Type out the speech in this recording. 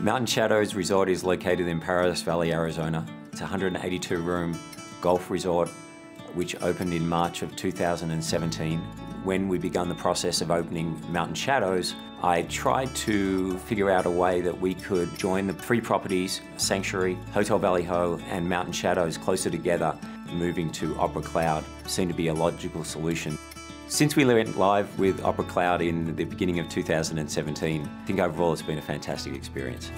Mountain Shadows Resort is located in Paradise Valley, Arizona. It's a 182 room golf resort which opened in March of 2017. When we began the process of opening Mountain Shadows, I tried to figure out a way that we could join the three properties, Sanctuary, Hotel Valley Ho, and Mountain Shadows closer together. Moving to Opera Cloud seemed to be a logical solution. Since we went live with Opera Cloud in the beginning of 2017, I think overall it's been a fantastic experience.